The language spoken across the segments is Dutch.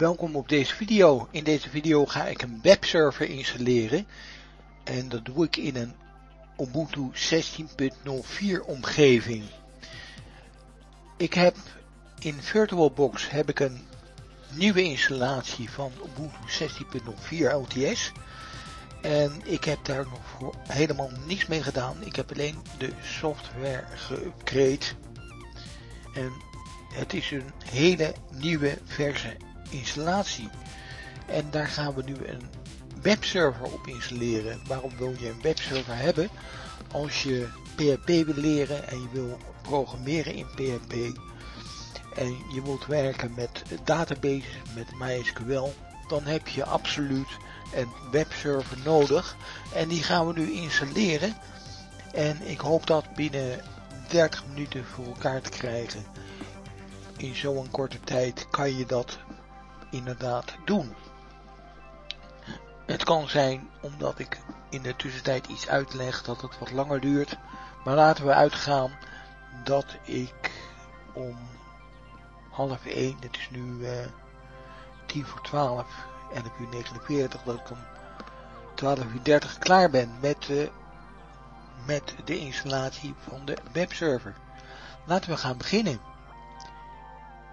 Welkom op deze video. In deze video ga ik een webserver installeren en dat doe ik in een Ubuntu 16.04 omgeving. Ik heb in VirtualBox heb ik een nieuwe installatie van Ubuntu 16.04 LTS en ik heb daar nog voor helemaal niets mee gedaan. Ik heb alleen de software geüpgrade en het is een hele nieuwe verse installatie. En daar gaan we nu een webserver op installeren. Waarom wil je een webserver hebben? Als je PHP wil leren en je wil programmeren in PHP en je wilt werken met databases, met MySQL, dan heb je absoluut een webserver nodig. En die gaan we nu installeren. En ik hoop dat binnen 30 minuten voor elkaar te krijgen. In zo'n korte tijd kan je dat inderdaad doen. Het kan zijn omdat ik in de tussentijd iets uitleg dat het wat langer duurt. Maar laten we uitgaan dat ik om half 1, het is nu uh, 10 voor 12, 11 uur 49, dat ik om 12 uur 30 klaar ben met, uh, met de installatie van de webserver. Laten we gaan beginnen.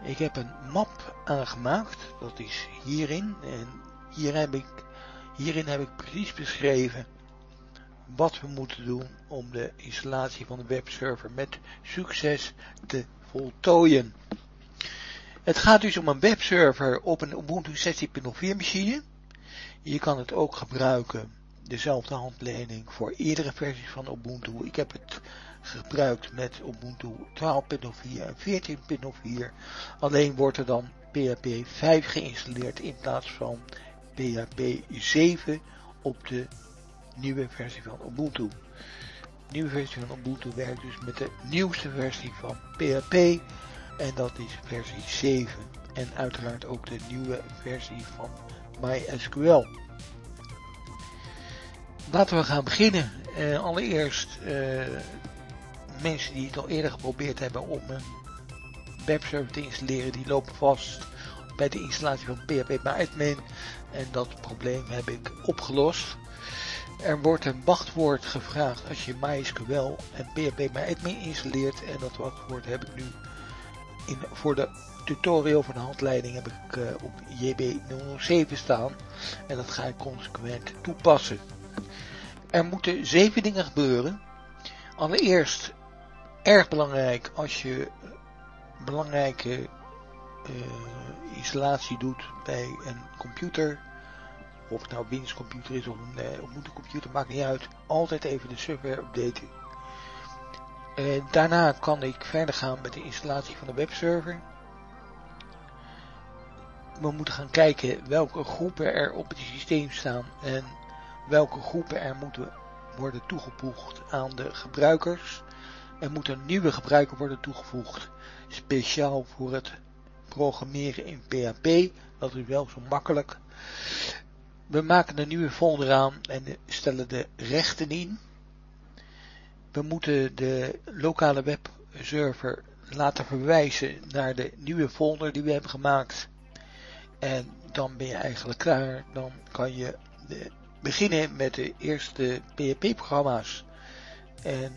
Ik heb een map aangemaakt, dat is hierin. En heb ik, hierin heb ik precies beschreven wat we moeten doen om de installatie van de webserver met succes te voltooien. Het gaat dus om een webserver op een Ubuntu 16.04 machine. Je kan het ook gebruiken, dezelfde handleiding voor eerdere versies van Ubuntu. Ik heb het gebruikt met Ubuntu 12.04 en 14.04. Alleen wordt er dan PHP 5 geïnstalleerd in plaats van PHP 7 op de nieuwe versie van Ubuntu. De nieuwe versie van Ubuntu werkt dus met de nieuwste versie van PHP en dat is versie 7 en uiteraard ook de nieuwe versie van MySQL. Laten we gaan beginnen. Uh, allereerst uh, mensen die het al eerder geprobeerd hebben om een webserver te installeren, die lopen vast bij de installatie van PHP Admin. En dat probleem heb ik opgelost. Er wordt een wachtwoord gevraagd als je MySQL en PHP Admin installeert. En dat wachtwoord heb ik nu in, voor de tutorial van de handleiding heb ik uh, op JB007 staan. En dat ga ik consequent toepassen. Er moeten zeven dingen gebeuren. Allereerst erg belangrijk als je belangrijke uh, installatie doet bij een computer. Of het nou Windows computer is of een uh, Ubuntu computer, maakt niet uit. Altijd even de software updaten. Uh, daarna kan ik verder gaan met de installatie van de webserver. We moeten gaan kijken welke groepen er op het systeem staan en welke groepen er moeten worden toegevoegd aan de gebruikers. Er moet een nieuwe gebruiker worden toegevoegd, speciaal voor het programmeren in PHP. Dat is wel zo makkelijk. We maken een nieuwe folder aan en stellen de rechten in. We moeten de lokale webserver laten verwijzen naar de nieuwe folder die we hebben gemaakt. En dan ben je eigenlijk klaar. Dan kan je beginnen met de eerste PHP-programma's. En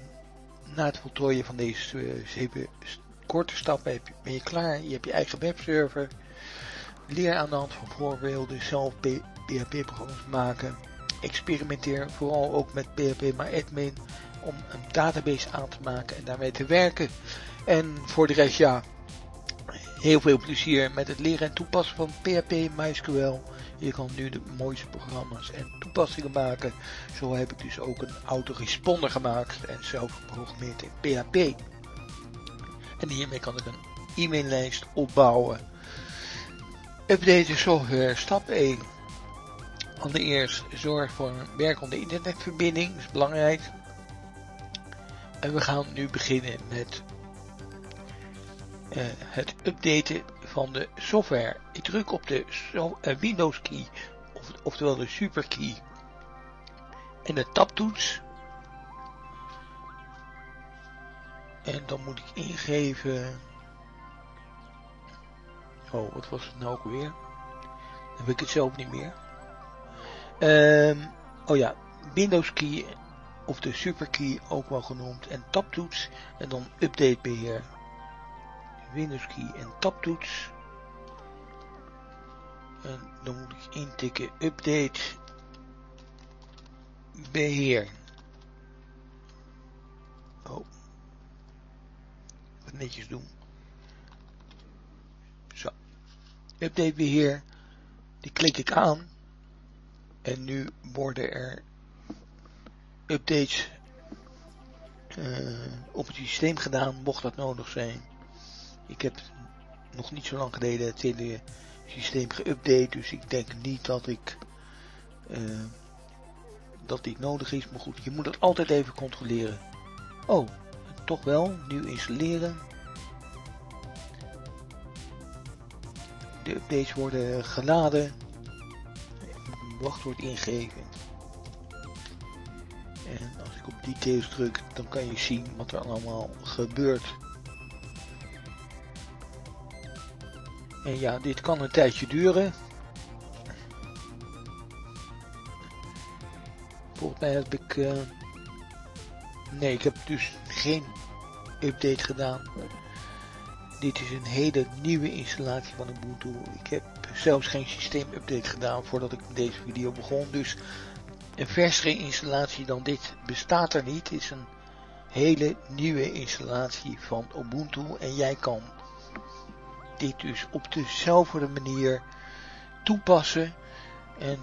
na het voltooien van deze zeven korte stappen ben je klaar. Je hebt je eigen webserver. Leer aan de hand van voorbeelden zelf PHP-programma's maken. Experimenteer vooral ook met PHP maar admin om een database aan te maken en daarmee te werken. En voor de rest ja, heel veel plezier met het leren en toepassen van PHP, MySQL. Je kan nu de mooiste programma's en toepassingen maken. Zo heb ik dus ook een autoresponder gemaakt en zelf geprogrammeerd in PHP. En hiermee kan ik een e-maillijst opbouwen. Update software stap 1. Allereerst zorg voor een werkende internetverbinding, dat is belangrijk. En we gaan nu beginnen met uh, het updaten van de software. Ik druk op de uh, Windows key, of, oftewel de super key. En de tabtoets. En dan moet ik ingeven. Oh, wat was het nou ook weer? heb ik het zelf niet meer. Ehm, oh ja, Windows key of de superkey ook wel genoemd en tabtoets en dan update beheer. Windows key en tabtoets. En dan moet ik intikken update beheer. Oh. Wat netjes doen. Zo. Update beheer. Die klik ik aan. En nu worden er updates uh, op het systeem gedaan, mocht dat nodig zijn. Ik heb nog niet zo lang geleden het hele systeem geüpdate, dus ik denk niet dat ik uh, dat dit nodig is. Maar goed, je moet het altijd even controleren. Oh, toch wel, nieuw installeren. De updates worden geladen. Wachtwoord ingeven. En als ik op details druk, dan kan je zien wat er allemaal gebeurt. En ja, dit kan een tijdje duren. Volgens mij heb ik... Uh... Nee, ik heb dus geen update gedaan. Dit is een hele nieuwe installatie van Ubuntu. Ik heb zelfs geen systeemupdate gedaan voordat ik deze video begon. Dus een versere installatie dan dit bestaat er niet. Het is een hele nieuwe installatie van Ubuntu. En jij kan dit dus op dezelfde manier toepassen. En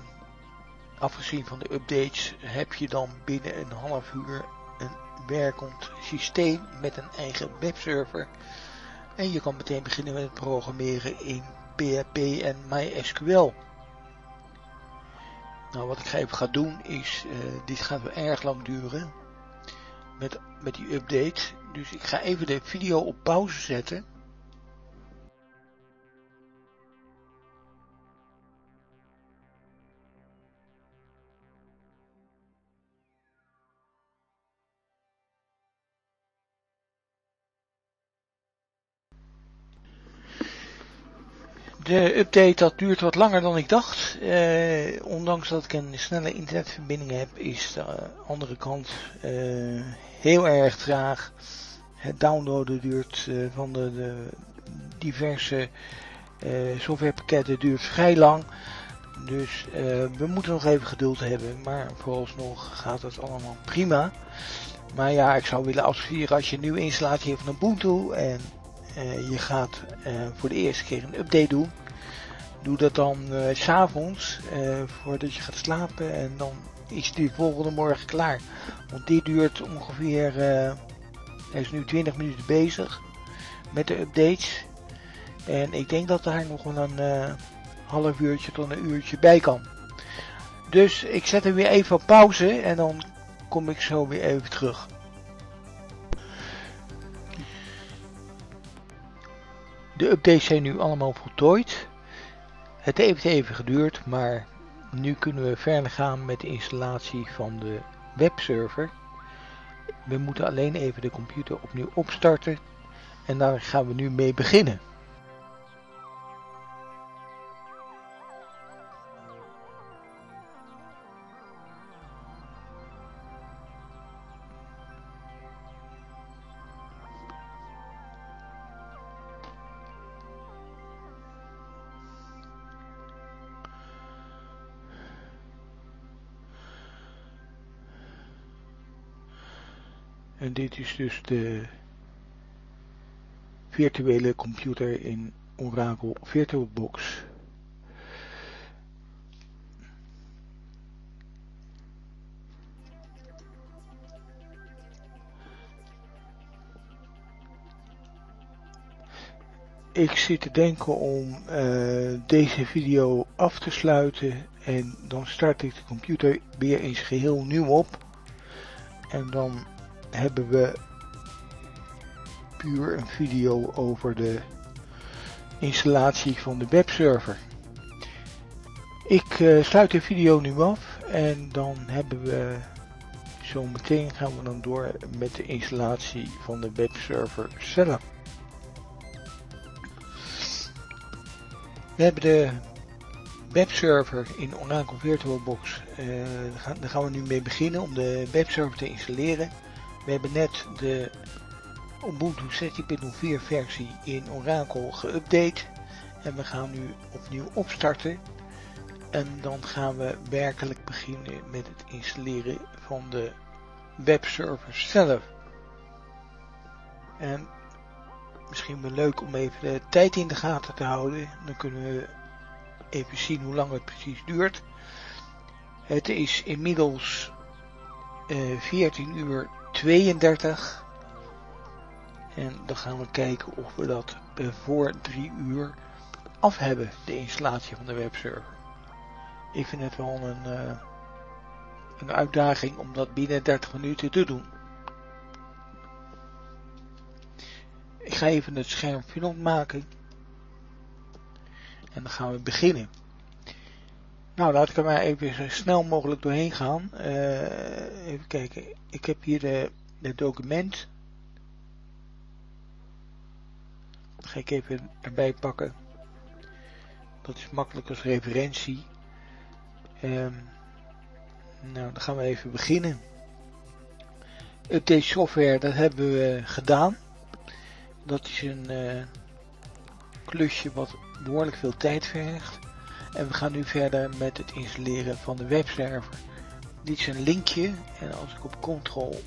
afgezien van de updates heb je dan binnen een half uur een werkend systeem met een eigen webserver. En je kan meteen beginnen met het programmeren in PHP en MySQL. Nou, wat ik even ga doen is, uh, dit gaat wel erg lang duren met, met die update. Dus ik ga even de video op pauze zetten. De update dat duurt wat langer dan ik dacht. Eh, ondanks dat ik een snelle internetverbinding heb, is de andere kant eh, heel erg traag. Het downloaden duurt uh, van de, diverse softwarepakketten duurt vrij lang. Dus we moeten nog even geduld hebben. Maar vooralsnog gaat het allemaal prima. Maar ja, ik zou willen adviseren als je een nieuwe installatie hebt van Ubuntu en uh, je gaat uh, voor de eerste keer een update doen. Doe dat dan uh, s'avonds voordat je gaat slapen en dan is die volgende morgen klaar. Want dit duurt ongeveer, hij is nu 20 minuten bezig met de updates. En ik denk dat daar nog wel een half uurtje tot een uurtje bij kan. Dus ik zet hem weer even op pauze en dan kom ik zo weer even terug. De updates zijn nu allemaal voltooid. Het heeft even geduurd, maar nu kunnen we verder gaan met de installatie van de webserver. We moeten alleen even de computer opnieuw opstarten en daar gaan we nu mee beginnen. En dit is dus de virtuele computer in Oracle VirtualBox. Ik zit te denken om uh, deze video af te sluiten en dan start ik de computer weer eens geheel nieuw op. En dan hebben we puur een video over de installatie van de webserver. Ik uh, sluit de video nu af en dan hebben we zo meteen gaan we dan door met de installatie van de webserver zelf. We hebben de webserver in Oracle VirtualBox. Uh, daar gaan we nu mee beginnen om de webserver te installeren. We hebben net de Ubuntu 16.04 versie in Oracle geüpdate. En we gaan nu opnieuw opstarten. En dan gaan we werkelijk beginnen met het installeren van de webserver zelf. En misschien wel leuk om even de tijd in de gaten te houden. Dan kunnen we even zien hoe lang het precies duurt. Het is inmiddels uh, 14 uur 32. En dan gaan we kijken of we dat voor 3 uur af hebben, de installatie van de webserver. Ik vind het wel een, uh, een uitdaging om dat binnen 30 minuten te doen. Ik ga even het scherm film maken. En dan gaan we beginnen. Nou, laat ik er maar even zo snel mogelijk doorheen gaan. Uh, even kijken. Ik heb hier de, de document. Dat ga ik even erbij pakken. Dat is makkelijk als referentie. Um, nou, dan gaan we even beginnen. Update software, dat hebben we gedaan. Dat is een uh, klusje wat behoorlijk veel tijd vergt. En we gaan nu verder met het installeren van de webserver. Dit is een linkje en als ik op control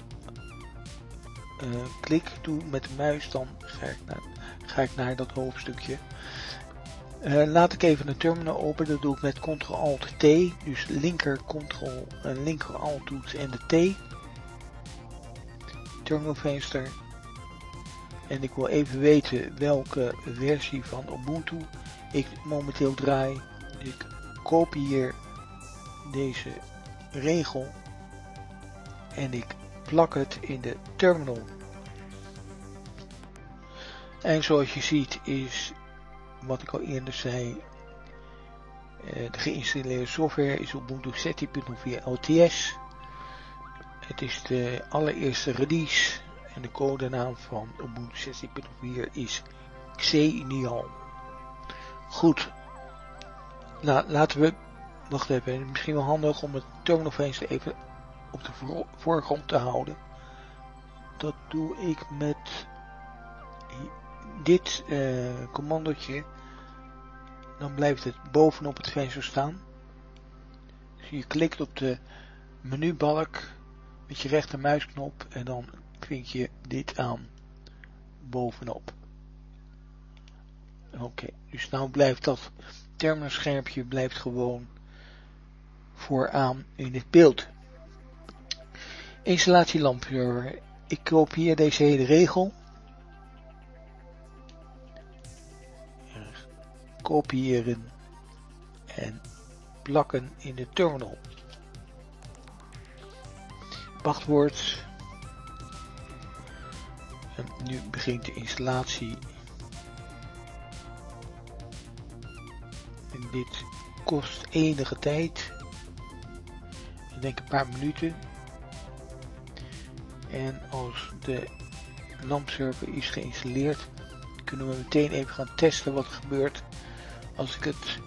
uh, klik doe met de muis dan ga ik naar, ga ik naar dat hoofdstukje. Uh, laat ik even een terminal open, dat doe ik met Ctrl Alt T, dus linker Ctrl en linker Alt toets en de T. Terminalvenster. En ik wil even weten welke versie van Ubuntu ik momenteel draai. Ik kopieer deze regel en ik plak het in de terminal. En zoals je ziet is, wat ik al eerder zei, eh, de geïnstalleerde software is Ubuntu 16.04 LTS. Het is de allereerste release en de codenaam van Ubuntu 16.04 is Xenial. Goed. Nou, laten we... Wacht even, misschien wel handig om het terminalvenster even op de voorgrond te houden. Dat doe ik met dit uh, commandotje. Dan blijft het bovenop het venster staan. Dus je klikt op de menubalk met je rechtermuisknop en dan vind je dit aan bovenop. Oké, dus nou blijft dat terminalschermpje blijft gewoon vooraan in het beeld. Installatie lampserver. Ik kopieer deze hele regel. Kopiëren en plakken in de terminal. Wachtwoord. Nu begint de installatie Dit kost enige tijd. Ik denk een paar minuten. En als de lampserver is geïnstalleerd, kunnen we meteen even gaan testen wat er gebeurt als ik het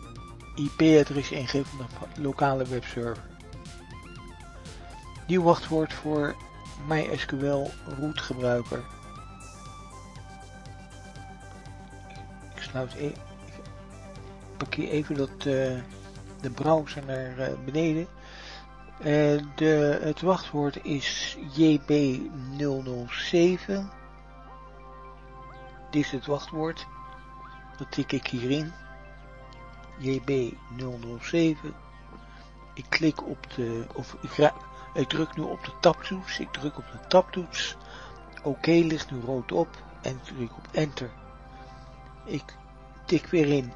IP-adres ingeef van de lokale webserver. Nieuw wachtwoord voor MySQL root gebruiker. Ik sluit even hier even dat, uh, de browser naar uh, beneden. Uh, de, het wachtwoord is JB007. Dit is het wachtwoord. Dat tik ik hierin. JB007. Ik klik op de, of ik, ik druk nu op de tabtoets. Ik druk op de tabtoets. Oké ligt nu rood op en ik druk op enter. Ik tik weer in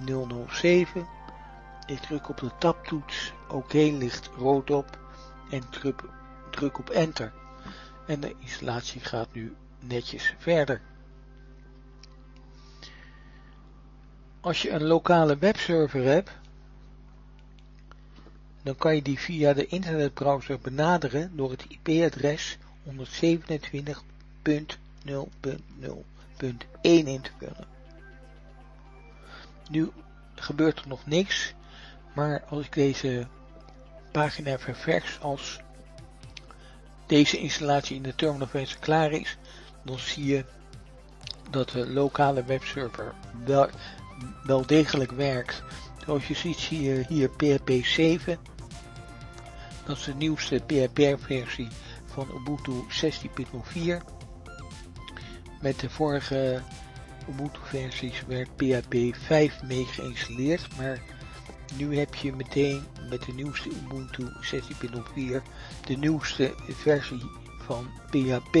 JB007. Ik druk op de tabtoets, OK ligt rood op en druk, druk op enter. En de installatie gaat nu netjes verder. Als je een lokale webserver hebt, dan kan je die via de internetbrowser benaderen door het IP-adres 127.0.0.1 in te vullen. Nu gebeurt er nog niks. Maar als ik deze pagina ververs als deze installatie in de terminal versie klaar is, dan zie je dat de lokale webserver wel, wel degelijk werkt. Zoals je ziet zie je hier PHP 7. Dat is de nieuwste PHP versie van Ubuntu 16.04. Met de vorige Ubuntu versies werd PHP 5 mee geïnstalleerd, maar nu heb je meteen met de nieuwste Ubuntu 16.04 de nieuwste versie van PHP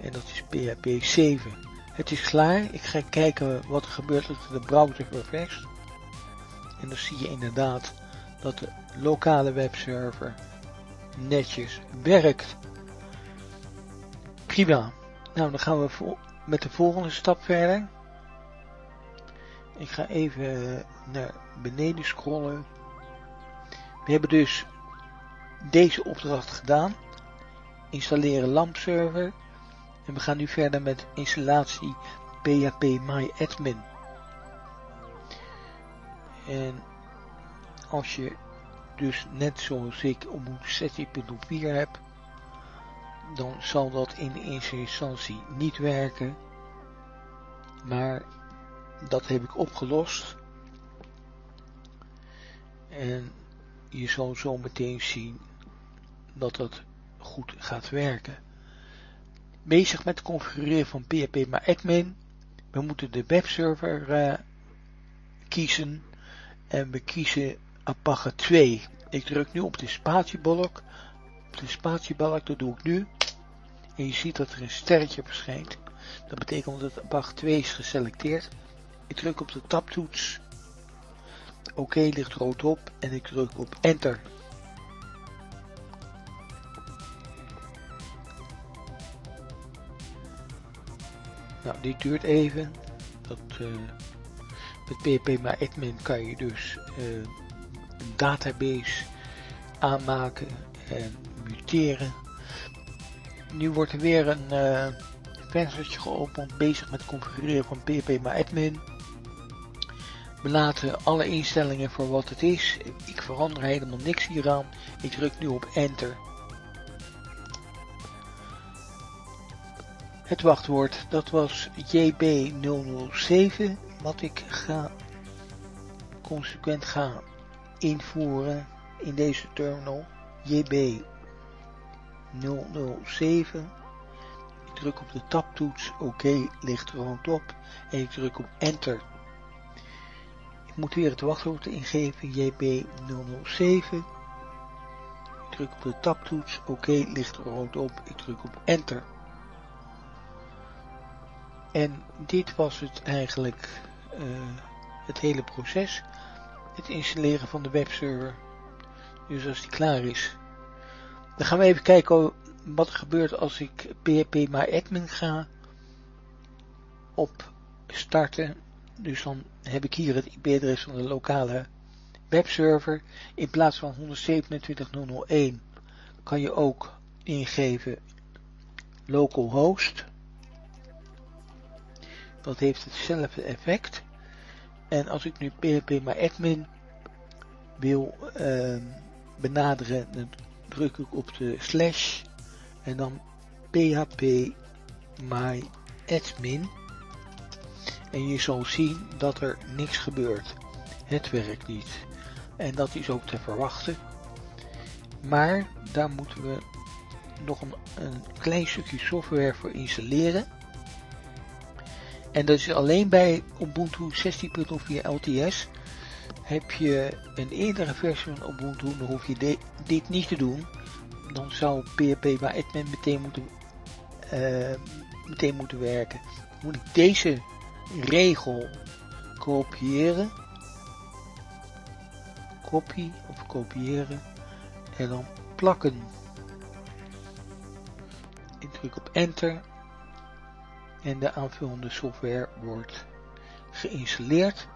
en dat is PHP 7. Het is klaar. Ik ga kijken wat er gebeurt als de browser ververst. En dan zie je inderdaad dat de lokale webserver netjes werkt. Prima. Nou, dan gaan we met de volgende stap verder. Ik ga even naar beneden scrollen. We hebben dus deze opdracht gedaan. Installeren lampserver. En we gaan nu verder met installatie PHP MyAdmin. En als je dus net zoals ik Ubuntu 16.04 heb, dan zal dat in eerste instantie niet werken. Maar dat heb ik opgelost. En je zal zo meteen zien dat dat goed gaat werken. Bezig met het configureren van PHP maar admin. We moeten de webserver uh, kiezen. En we kiezen Apache 2. Ik druk nu op de spatiebalk. De spatiebalk, dat doe ik nu. En je ziet dat er een sterretje verschijnt. Dat betekent dat Apache 2 is geselecteerd. Ik druk op de tabtoets. Oké ligt rood op en ik druk op enter. Nou, dit duurt even. Dat, uh, met PHP admin kan je dus uh, een database aanmaken en Nu wordt er weer een uh, venstertje geopend bezig met configureren van PHP maar admin. We laten alle instellingen voor wat het is. Ik verander helemaal niks hieraan. Ik druk nu op enter. Het wachtwoord, dat was JB007, wat ik ga consequent ga invoeren in deze terminal. JB007. Ik druk op de tabtoets, oké, ligt rood op en ik druk op enter. Ik moet weer het wachtwoord ingeven, JB007. Ik druk op de tabtoets, oké, ligt rood op, ik druk op enter. En dit was het eigenlijk, uh, het hele proces. Het installeren van de webserver. Dus als die klaar is. Dan gaan we even kijken wat er gebeurt als ik PHP MyAdmin ga opstarten. Dus dan heb ik hier het IP-adres van de lokale webserver. In plaats van 127.001 kan je ook ingeven localhost. Dat heeft hetzelfde effect. En als ik nu PHP maar admin wil uh, benaderen, dan druk ik op de slash en dan php my admin. En je zal zien dat er niks gebeurt. Het werkt niet. En dat is ook te verwachten. Maar daar moeten we nog een, een klein stukje software voor installeren. En dat is alleen bij Ubuntu 16.04 LTS. Heb je een eerdere versie van Ubuntu, dan hoef je dit niet te doen. Dan zou PHP waar admin meteen moeten, uh, meteen moeten werken. Dan moet ik deze regel kopiëren. Copy of kopiëren. En dan plakken. Ik druk op enter en de aanvullende software wordt geïnstalleerd.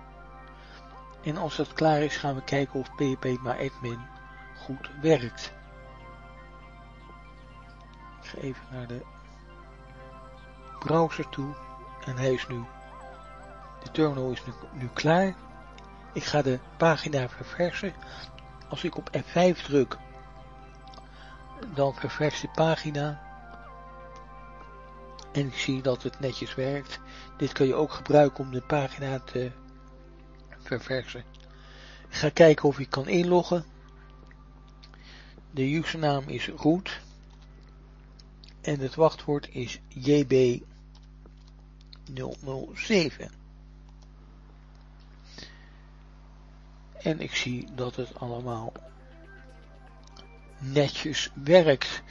En als dat klaar is gaan we kijken of PHP MyAdmin goed werkt. Ik ga even naar de browser toe en hij is nu, de terminal is nu, nu klaar. Ik ga de pagina verversen. Als ik op F5 druk, dan ververs de pagina. En ik zie dat het netjes werkt. Dit kun je ook gebruiken om de pagina te verversen. Ik ga kijken of ik kan inloggen. De usernaam is root. En het wachtwoord is JB007. En ik zie dat het allemaal netjes werkt.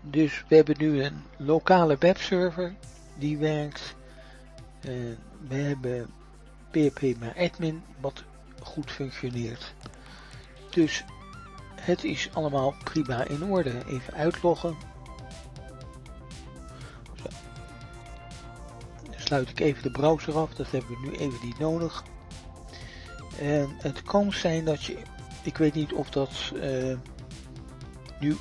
Dus we hebben nu een lokale webserver die werkt. we hebben PHP admin wat goed functioneert. Dus het is allemaal prima in orde. Even uitloggen. Zo. Dan sluit ik even de browser af. Dat hebben we nu even niet nodig. En het kan zijn dat je, ik weet niet of dat, uh, nu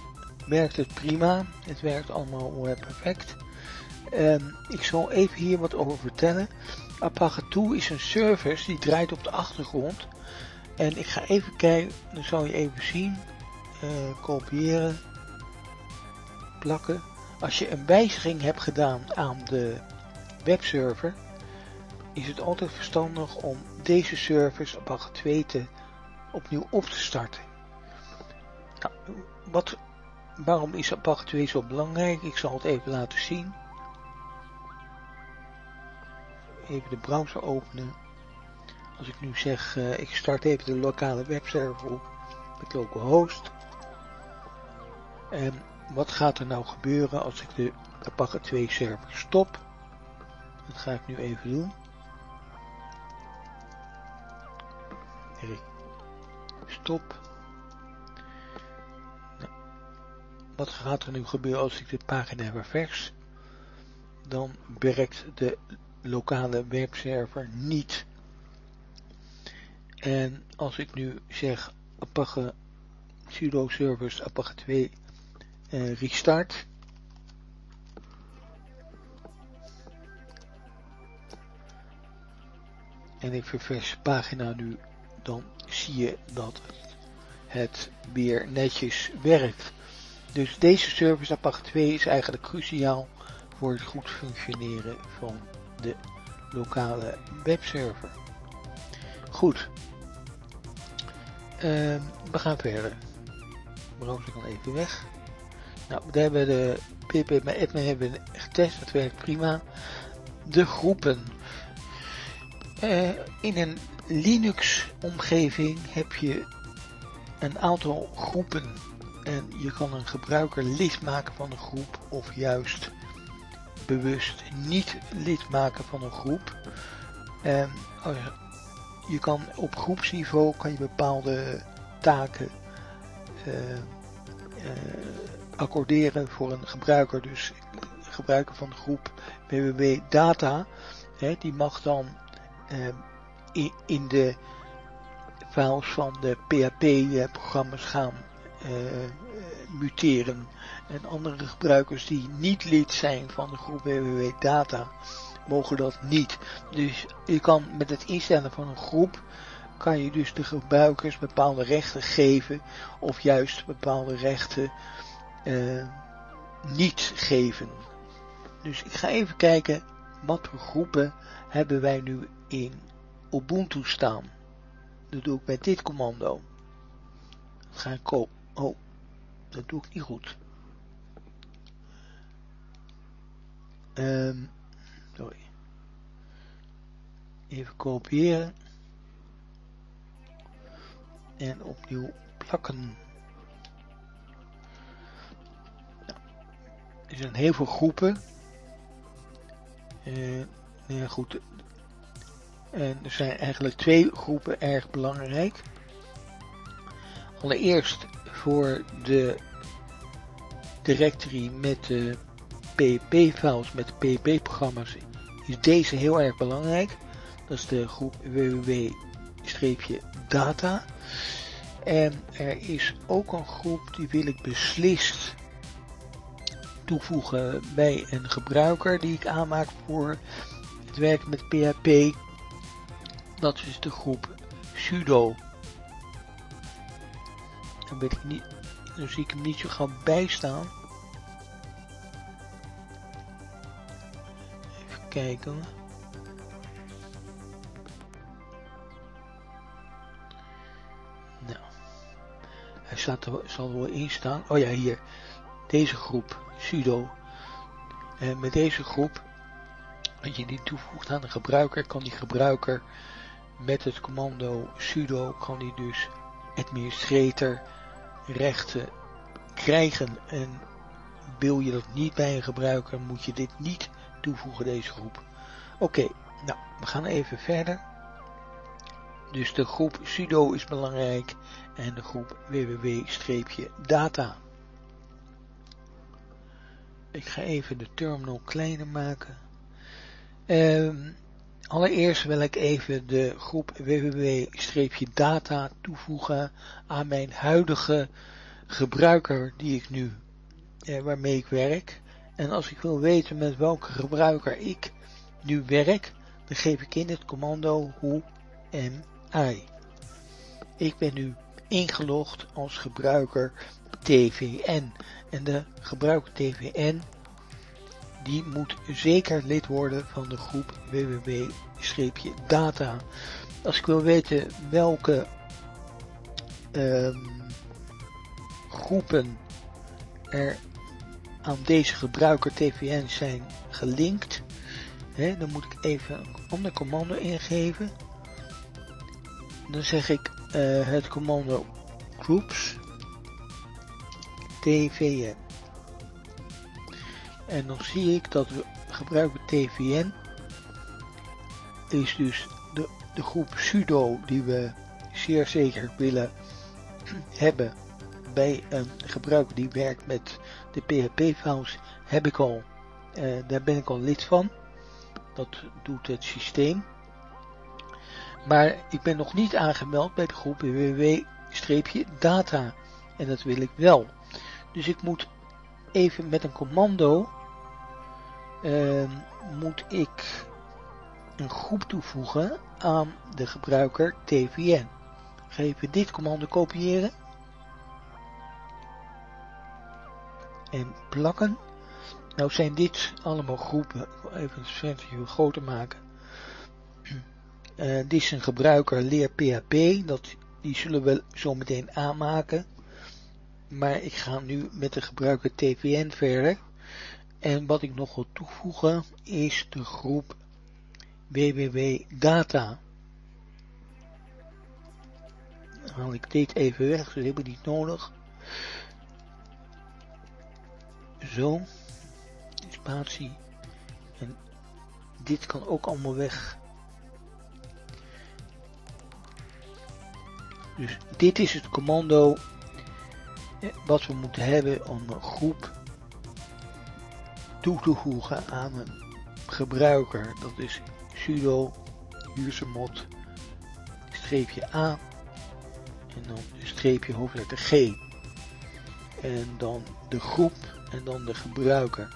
werkt het prima. Het werkt allemaal perfect. En ik zal even hier wat over vertellen. Apache2 is een service die draait op de achtergrond. En ik ga even kijken, dan zal je even zien. Uh, kopiëren. Plakken. Als je een wijziging hebt gedaan aan de webserver, is het altijd verstandig om deze service Apache 2 te, opnieuw op te starten. Nou, wat, waarom is Apache 2 zo belangrijk? Ik zal het even laten zien. Even de browser openen. Als ik nu zeg, uh, ik start even de lokale webserver op met localhost. En wat gaat er nou gebeuren als ik de Apache 2 server stop? Dat ga ik nu even doen. Stop. Nou, wat gaat er nu gebeuren als ik de pagina ververs? Dan werkt de lokale webserver niet. En als ik nu zeg Apache sudo service Apache 2 uh, restart. En ik ververs pagina nu dan zie je dat het weer netjes werkt. Dus deze service Apache 2 is eigenlijk cruciaal voor het goed functioneren van de lokale webserver. Goed. Uh, we gaan verder. Browser kan even weg. Nou, we hebben de pp met admin hebben getest. Het werkt prima. De groepen. Uh, in een Linux-omgeving heb je een aantal groepen en je kan een gebruiker lid maken van een groep of juist bewust niet lid maken van een groep. En oh je kan op groepsniveau kan je bepaalde taken uh, uh, accorderen voor een gebruiker. Dus gebruiker van de groep www data, hè, die mag dan uh, in de files van de PHP-programma's gaan uh, muteren. En andere gebruikers die niet lid zijn van de groep www data mogen dat niet. Dus je kan met het instellen van een groep kan je dus de gebruikers bepaalde rechten geven of juist bepaalde rechten uh, niet geven. Dus ik ga even kijken wat voor groepen hebben wij nu in Ubuntu staan. Dat doe ik met dit commando. Dan ga ik. Oh, dat doe ik niet goed. Sorry. Even kopiëren. En opnieuw plakken. Er zijn heel veel groepen. Ja, goed, en er zijn eigenlijk twee groepen erg belangrijk. Allereerst voor de directory met de PHP-files, met PHP-programma's, is deze heel erg belangrijk. Dat is de groep www-data. En er is ook een groep die wil ik beslist toevoegen bij een gebruiker die ik aanmaak voor het werken met PHP dat is de groep sudo. Dan weet ik niet, dan zie ik hem niet zo gauw bijstaan. Kijken. Nou, hij staat er, zal er wel in staan. Oh ja, hier. Deze groep, sudo. En met deze groep, als je die toevoegt aan de gebruiker, kan die gebruiker met het commando sudo, kan die dus administrator rechten krijgen. En wil je dat niet bij een gebruiker, moet je dit niet toevoegen, deze groep. Oké, nou, we gaan even verder. Dus de groep sudo is belangrijk en de groep www-data. Ik ga even de terminal kleiner maken. Um, allereerst wil ik even de groep www-data toevoegen aan mijn huidige gebruiker die ik nu, eh, waarmee ik werk. En als ik wil weten met welke gebruiker ik nu werk, dan geef ik in het commando who am I. Ik ben nu ingelogd als gebruiker TVN. En de gebruiker TVN die moet zeker lid worden van de groep www-data. Als ik wil weten welke um, groepen er aan deze gebruiker TVN zijn gelinkt, hè, dan moet ik even een ander commando ingeven. Dan zeg ik uh, het commando groups tvn. En dan zie ik dat we gebruiken tvn is dus de, de groep sudo die we zeer zeker willen hebben bij een gebruiker die werkt met de PHP-files heb ik al, uh, daar ben ik al lid van. Dat doet het systeem. Maar ik ben nog niet aangemeld bij de groep www-data. En dat wil ik wel. Dus ik moet even met een commando uh, moet ik een groep toevoegen aan de gebruiker tvn. Ga even dit commando kopiëren. En plakken. Nou zijn dit allemaal groepen. Even het venstertje groter maken. Uh, dit is een gebruiker leer PHP. Dat, die zullen we zo meteen aanmaken. Maar ik ga nu met de gebruiker tvn verder. En wat ik nog wil toevoegen is de groep www.data. Haal ik dit even weg, dat hebben we niet nodig. Zo. Spatie. En dit kan ook allemaal weg. Dus dit is het commando eh, wat we moeten hebben om een groep toe te voegen aan een gebruiker. Dat is sudo usermod streepje A en dan streepje hoofdletter G. En dan de groep en dan de gebruiker.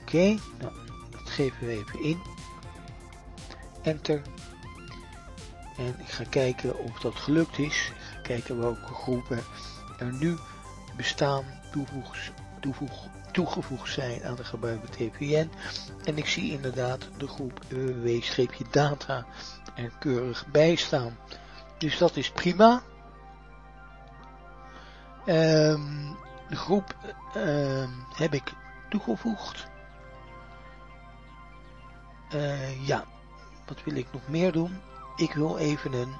Oké, nou, dat geven we even in. Enter. En ik ga kijken of dat gelukt is. Ik ga kijken welke groepen er nu bestaan, toevoeg, toevoeg, toegevoegd zijn aan de gebruiker TVN. En ik zie inderdaad de groep www-data er keurig bij staan. Dus dat is prima. Um, de groep uh, heb ik toegevoegd. Uh, ja, wat wil ik nog meer doen? Ik wil even een...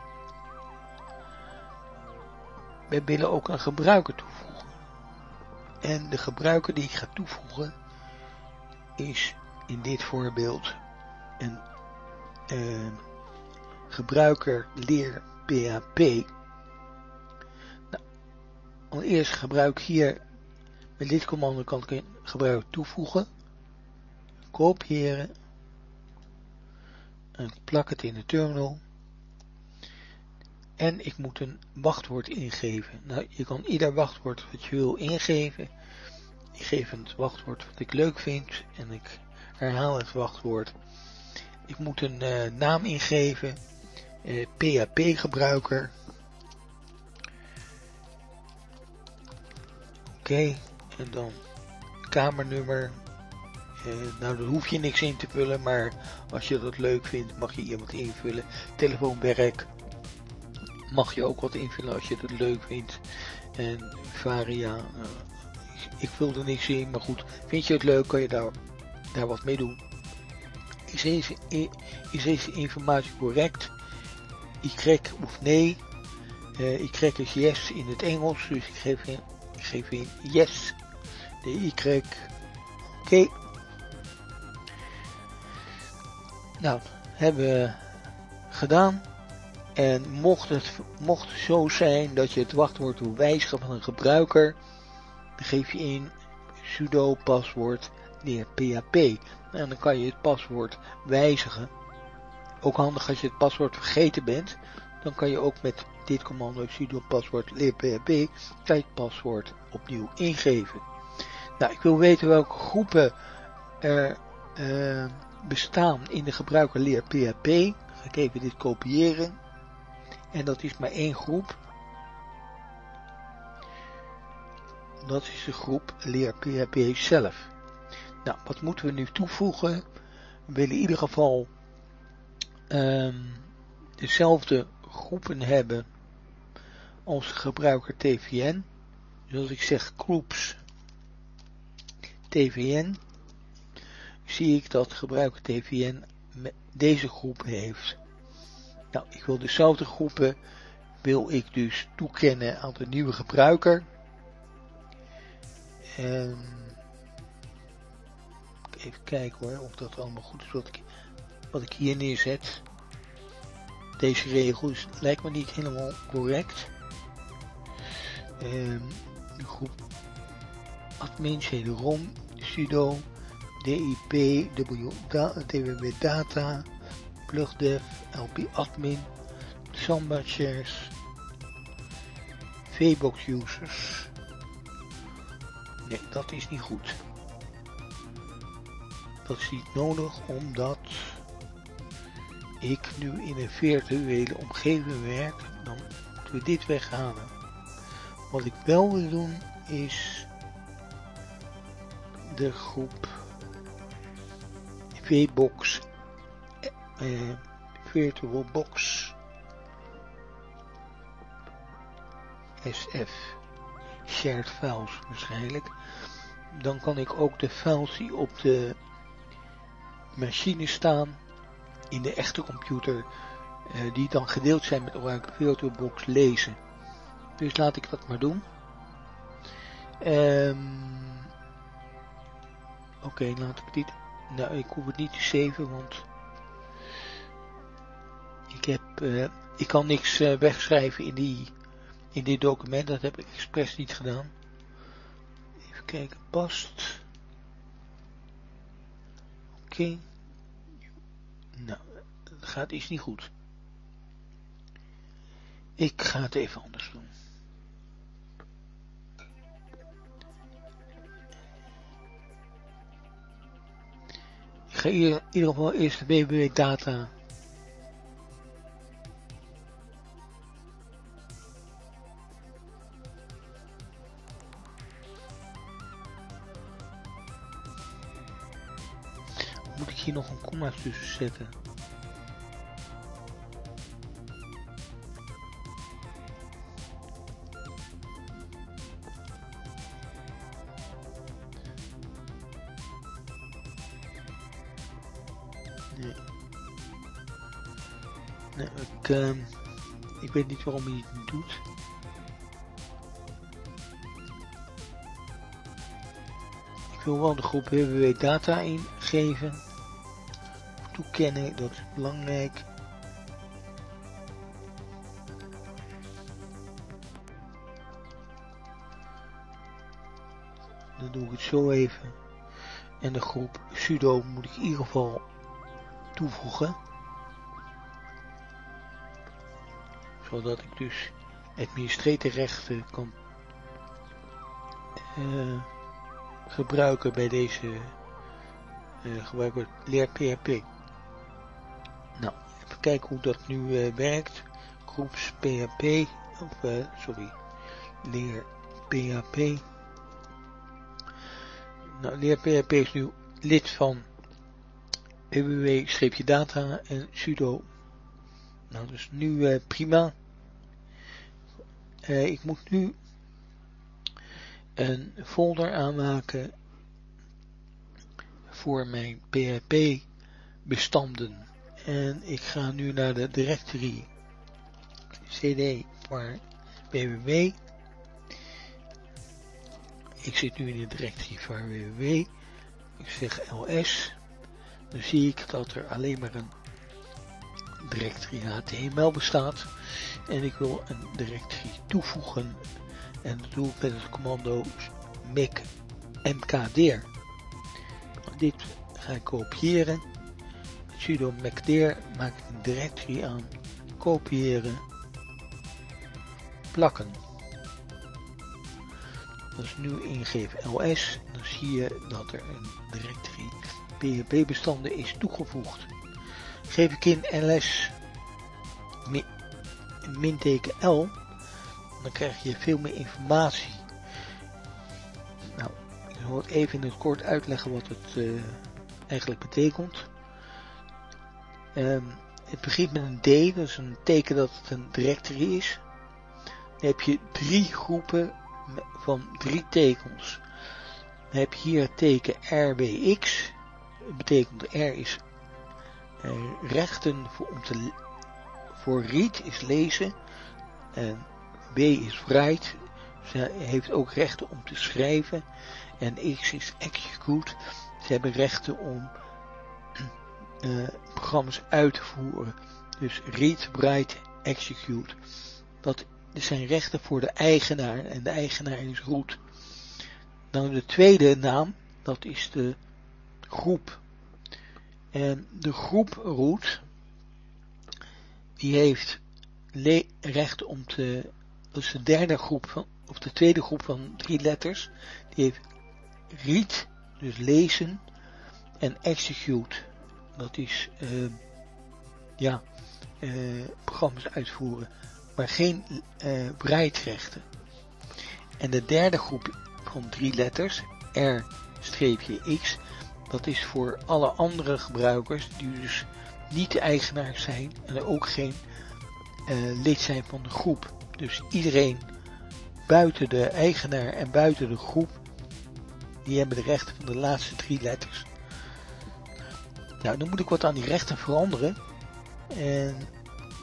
We willen ook een gebruiker toevoegen. En de gebruiker die ik ga toevoegen is in dit voorbeeld een uh, gebruiker leer PHP. Allereerst gebruik hier met dit commando kan ik een gebruiker toevoegen, kopiëren en plak het in de terminal. En ik moet een wachtwoord ingeven. Nou, je kan ieder wachtwoord wat je wil ingeven. Ik geef het wachtwoord wat ik leuk vind en ik herhaal het wachtwoord. Ik moet een uh, naam ingeven uh, PHP Oké, en dan kamernummer. Uh, nou, daar hoef je niks in te vullen, maar als je dat leuk vindt, mag je iemand invullen. Telefoonwerk mag je ook wat invullen als je het leuk vindt. En varia, uh, ik, ik vul er niks in, maar goed, vind je het leuk, kan je daar, daar wat mee doen. Is deze, is deze informatie correct? Y of nee? Uh, Y is yes in het Engels, dus ik geef geef in yes. De Y. Oké. Nou, hebben we gedaan. En mocht het mocht zo zijn dat je het wachtwoord wil wijzigen van een gebruiker, dan geef je in sudo paswoord neer php. En dan kan je het paswoord wijzigen. Ook handig als je het paswoord vergeten bent, dan kan je ook met dit commando sudo paswoord leer php het paswoord opnieuw ingeven. Nou, ik wil weten welke groepen er uh, bestaan in de gebruiker leer PHP. Ga ik even dit kopiëren. En dat is maar één groep. Dat is de groep leer PHP zelf. Nou, wat moeten we nu toevoegen? We willen in ieder geval um, dezelfde groepen hebben als gebruiker TVN. Dus als ik zeg groups TVN, zie ik dat gebruiker TVN deze groep heeft. Nou, ik wil dezelfde groepen, wil ik dus toekennen aan de nieuwe gebruiker. En even kijken hoor, of dat allemaal goed is wat ik, wat ik hier neerzet. Deze regels lijkt me niet helemaal correct. Um, de groep admin, cd-rom, sudo, dip, dwb data, plugdev, lp admin, samba shares, vbox users. Nee, dat is niet goed. Dat is niet nodig omdat ik nu in een virtuele omgeving werk. Dan moeten we dit weghalen. Wat ik wel wil doen is de groep VBox eh, VirtualBox SF shared files waarschijnlijk. Dan kan ik ook de files die op de machine staan in de echte computer uh, die dan gedeeld zijn met Oracle VirtualBox lezen dus laat ik dat maar doen um, Oké, laat ik dit... Nou, ik hoef het niet te saven, want... Ik heb... Uh, ik kan niks uh, wegschrijven in die... In dit document, dat heb ik expres niet gedaan. Even kijken, past. Oké. Nou, dat gaat iets niet goed. Ik ga het even anders doen. Ga in ieder geval eerst de www data moet ik hier nog een komma tussen zetten uh, ik weet niet waarom hij het doet. Ik wil wel de groep www data ingeven. Toekennen, dat is belangrijk. Dan doe ik het zo even. En de groep sudo moet ik in ieder geval toevoegen. Zodat ik dus administratorrechten kan uh, gebruiken bij deze uh, gebruiker leer PHP. Nou, Even kijken hoe dat nu uh, werkt. Groeps PHP, of sorry, leer PHP. Nou, leer PHP is nu lid van www-data en sudo. Nou, dus nu prima. Uh, ik moet nu een folder aanmaken voor mijn PHP bestanden. En ik ga nu naar de directory cd voor www. Ik zit nu in de directory van www. Ik zeg ls. Dan zie ik dat er alleen maar een directory HTML bestaat. En ik wil een directory toevoegen. En dat doe ik met het commando make mkdir. Dit ga ik kopiëren. sudo mkdir maak ik een directory aan. Kopiëren. Plakken. Als nu ingeef ls, dan zie je dat er een directory PHP bestanden is toegevoegd. Geef ik in ls minteken L, dan krijg je veel meer informatie. Nou, ik zal even in het kort uitleggen wat het uh, eigenlijk betekent. Um, het begint met een D, is een teken dat het een directory is. Dan heb je drie groepen van drie tekens. Dan heb je hier het teken RBX. Dat betekent R is rechten voor, om te, voor read is lezen. En B is write. Ze heeft ook rechten om te schrijven. En X is execute. Ze hebben rechten om uh, programma's uit te voeren. Dus read, write, execute. Dat zijn rechten voor de eigenaar. En de eigenaar is root. Dan de tweede naam. Dat is de groep. En de groep root. Die heeft recht om te, dat is de derde groep van, of de tweede groep van drie letters. Die heeft read, dus lezen, en execute. Dat is, uh, ja, uh, programma's uitvoeren, maar geen uh, breidrechten. En de derde groep van drie letters, R-X, dat is voor alle andere gebruikers die dus niet de eigenaar zijn en ook geen uh, lid zijn van de groep. Dus iedereen buiten de eigenaar en buiten de groep, die hebben de rechten van de laatste drie letters. Nou, dan moet ik wat aan die rechten veranderen. En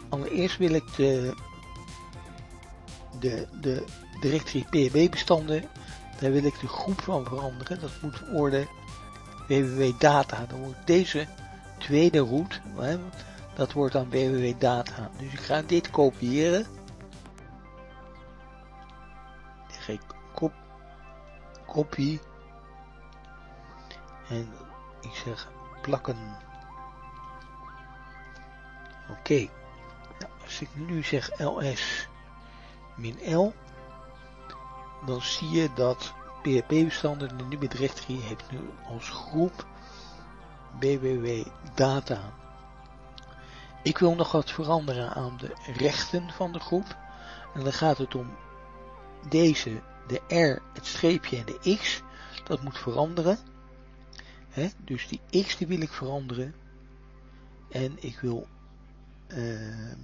allereerst wil ik de, de, de directory PHP bestanden, daar wil ik de groep van veranderen. Dat moet worden www.data. Dan wordt deze tweede route, dat wordt dan www.data. Dus ik ga dit kopiëren. Ik ga kop, kopie. En ik zeg plakken. Oké. Nou, als ik nu zeg ls min l, dan zie je dat PHP-bestanden de nieuwe directory heeft nu als groep www data. Ik wil nog wat veranderen aan de rechten van de groep. En dan gaat het om deze, de R, het streepje en de X. Dat moet veranderen. Dus die X die wil ik veranderen. En ik wil,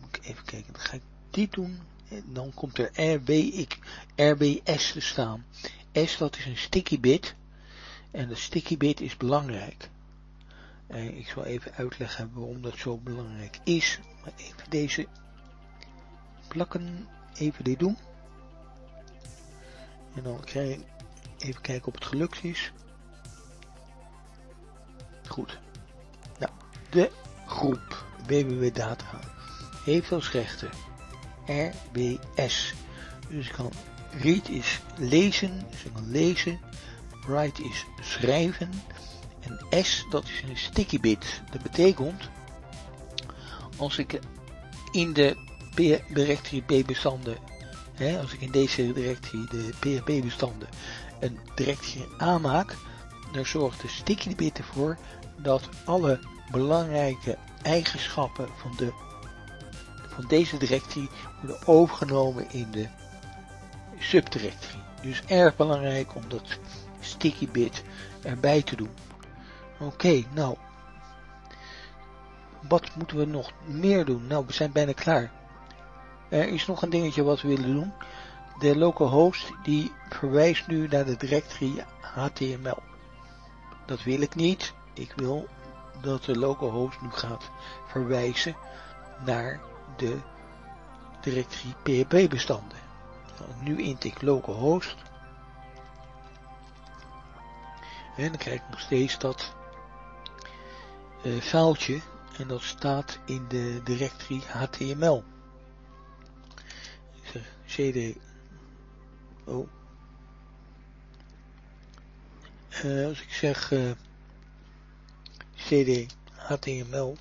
moet ik even kijken, dan ga ik dit doen. En dan komt er RB, ik, RBS te staan. S dat is een sticky bit. En de sticky bit is belangrijk. Uh, ik zal even uitleggen waarom dat zo belangrijk is. Maar even deze plakken, even dit doen. En dan krijg ik even kijken of het gelukt is. Goed. Nou, de groep WWW Data heeft als rechten RBS. Dus ik kan read is lezen, kan lezen. Write is schrijven. En S, dat is een sticky bit. Dat betekent, als ik in de directory p-bestanden, als ik in deze directory de PHP-bestanden een directory aanmaak, dan zorgt de sticky bit ervoor dat alle belangrijke eigenschappen van, de, van deze directory worden overgenomen in de subdirectory. Dus erg belangrijk om dat sticky bit erbij te doen. Oké, nou. Wat moeten we nog meer doen? Nou, we zijn bijna klaar. Er is nog een dingetje wat we willen doen. De localhost die verwijst nu naar de directory HTML. Dat wil ik niet. Ik wil dat de localhost nu gaat verwijzen naar de directory PHP bestanden. Nu intik localhost. En dan krijg ik nog steeds dat uh, vuiltje en dat staat in de directory HTML. Ik zeg cd oh. Uh, als ik zeg uh, cd HTML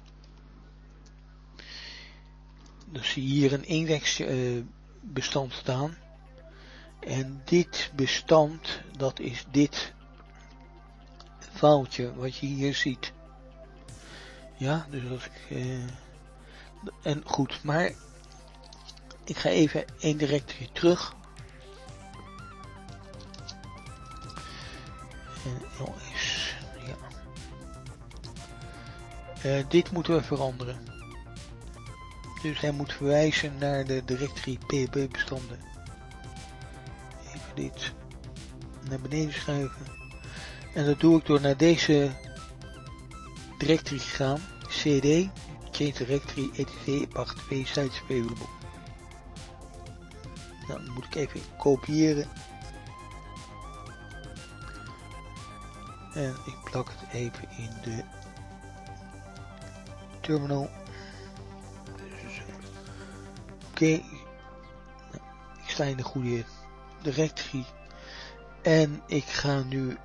dan zie je hier een index bestand staan en dit bestand dat is dit foutje wat je hier ziet. Ja, dus als ik... Uh, en goed, maar ik ga even één directory terug. En nog eens, ja. Uh, dit moeten we veranderen. Dus hij moet verwijzen naar de directory PHP bestanden. Dit naar beneden schuiven. En dat doe ik door naar deze directory te gaan. cd, change directory, etc, part 2 sites available. Dan moet ik even kopiëren. En ik plak het even in de terminal. Oké, okay. ik sta in de goede directory. En ik ga nu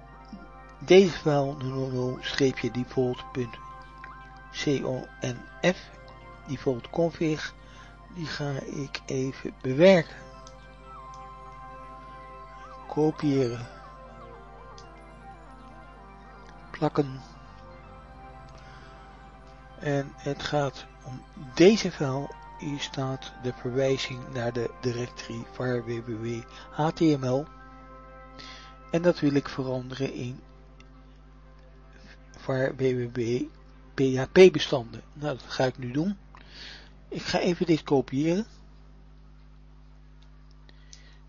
deze file 00-default.conf default config die ga ik even bewerken. Kopiëren. Plakken. En het gaat om deze file. Hier staat de verwijzing naar de directory var www html. En dat wil ik veranderen in var www php bestanden. Nou, dat ga ik nu doen. Ik ga even dit kopiëren.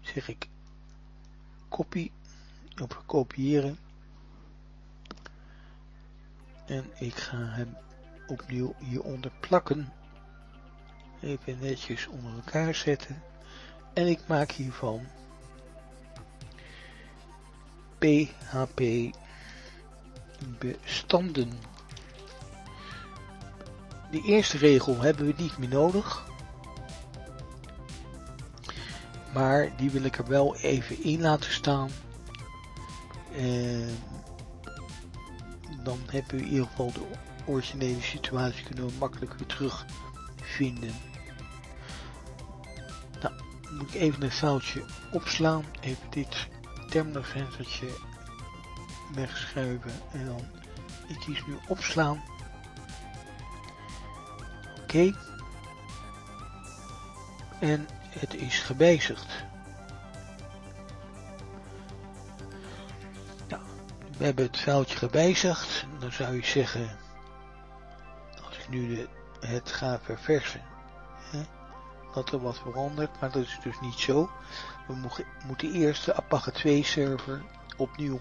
Zeg ik copy op kopiëren. En ik ga hem opnieuw hieronder plakken. Even netjes onder elkaar zetten. En ik maak hiervan PHP bestanden. De eerste regel hebben we niet meer nodig. Maar die wil ik er wel even in laten staan. En dan hebben we in ieder geval de originele situatie kunnen we makkelijk weer terugvinden. Moet ik even een foutje opslaan. Even dit terminalvenstertje wegschuiven en dan ik kies nu opslaan. Oké. En het is gebezigd. Nou, we hebben het vuiltje gebezigd. Dan zou je zeggen, als ik nu de, het ga verversen, dat er wat verandert, maar dat is dus niet zo. We moeten eerst de Apache 2 server opnieuw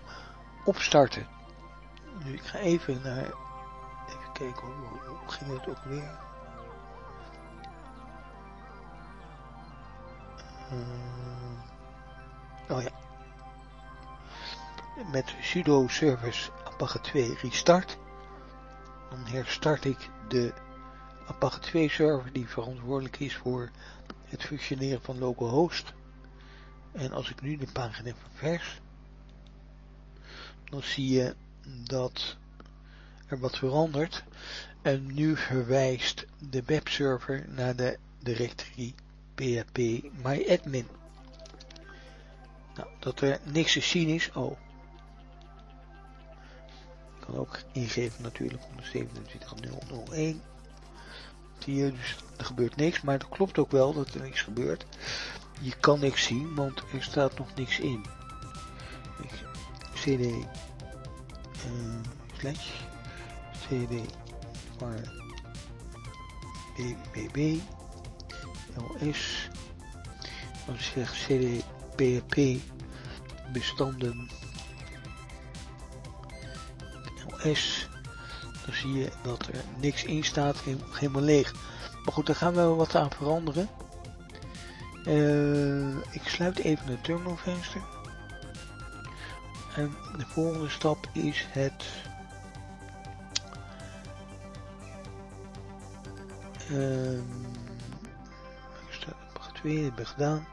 opstarten. Nu, ik ga even naar... Even kijken hoe, ging het ook weer? Uh, oh ja. Met sudo service apache 2 restart. Dan herstart ik de apache 2 server die verantwoordelijk is voor het functioneren van localhost. En als ik nu de pagina ververs, dan zie je dat er wat verandert. En nu verwijst de webserver naar de directory php myadmin. Nou, dat er niks te zien is. Oh. Ik kan ook ingeven natuurlijk 127.001. Je, dus er gebeurt niks, maar het klopt ook wel dat er niks gebeurt. Je kan niks zien, want er staat nog niks in. cd uh, slash cd var bbb ls ik zeg cd php bestanden ls dan zie je dat er niks in staat, helemaal leeg. Maar goed, daar gaan we wel wat aan veranderen. Uh, ik sluit even het terminalvenster. En de volgende stap is het uh, twee hebben gedaan.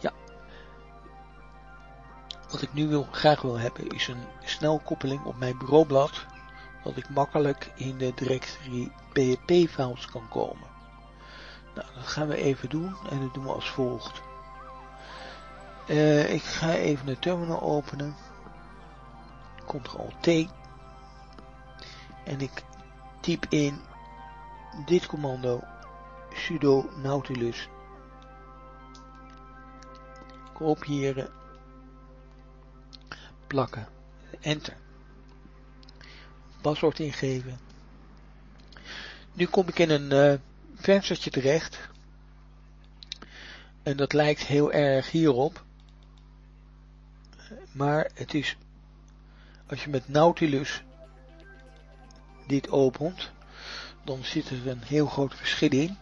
Ja. Wat ik nu wil, graag wil hebben is een snelkoppeling op mijn bureaublad. Dat ik makkelijk in de directory PHP files kan komen. Nou, dat gaan we even doen en dat doen we als volgt. Uh, ik ga even de terminal openen. Ctrl T. En ik typ in dit commando sudo nautilus kopiëren plakken enter paswoord ingeven nu kom ik in een uh, venstertje terecht. En dat lijkt heel erg hierop. Maar het is als je met Nautilus dit opent dan zit er een heel groot verschil in.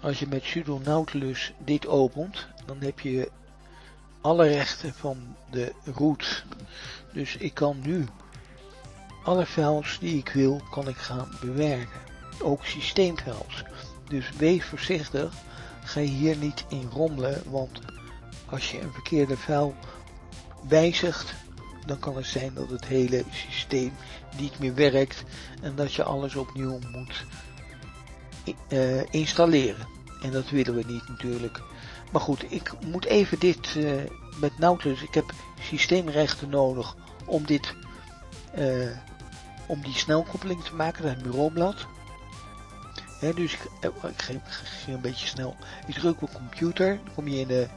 Als je met sudo nautilus dit opent dan heb je alle rechten van de root dus ik kan nu alle files die ik wil kan ik gaan bewerken ook systeemfiles dus wees voorzichtig ga hier niet in rommelen want als je een verkeerde file wijzigt, dan kan het zijn dat het hele systeem niet meer werkt en dat je alles opnieuw moet uh, installeren. En dat willen we niet natuurlijk. Maar goed, ik moet even dit uh, met Nautilus, ik heb systeemrechten nodig om dit, uh, om die snelkoppeling te maken naar het bureaublad. Dus ik, ik ging, een beetje snel. Ik druk op computer, dan kom je in de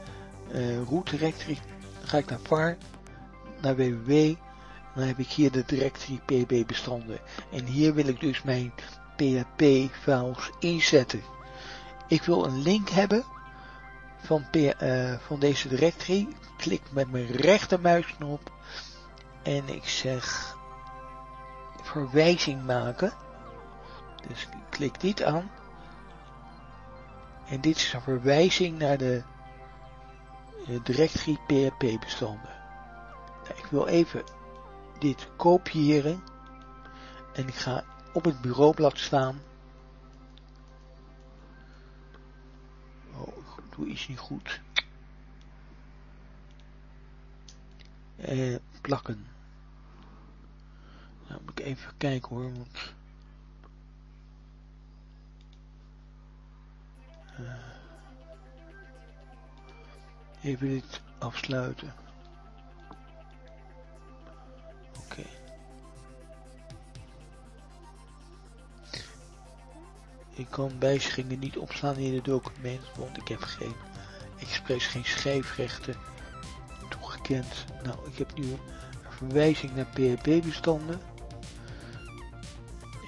root directory dan ga ik naar var, naar www, dan heb ik hier de directory pb bestanden. En hier wil ik dus mijn php files inzetten. Ik wil een link hebben van, uh, van deze directory. Klik met mijn rechtermuisknop en ik zeg verwijzing maken. Dus ik klik dit aan. En dit is een verwijzing naar de directory PHP bestanden. Nou, ik wil even dit kopiëren en ik ga op het bureaublad staan. Oh, ik doe iets niet goed. Eh, plakken. Nou moet ik even kijken hoor. Uh, Even dit afsluiten. Oké. Ik kan wijzigingen niet opslaan in het document, want ik heb geen expres geen schrijfrechten toegekend. Nou, ik heb nu een verwijzing naar PHP-bestanden.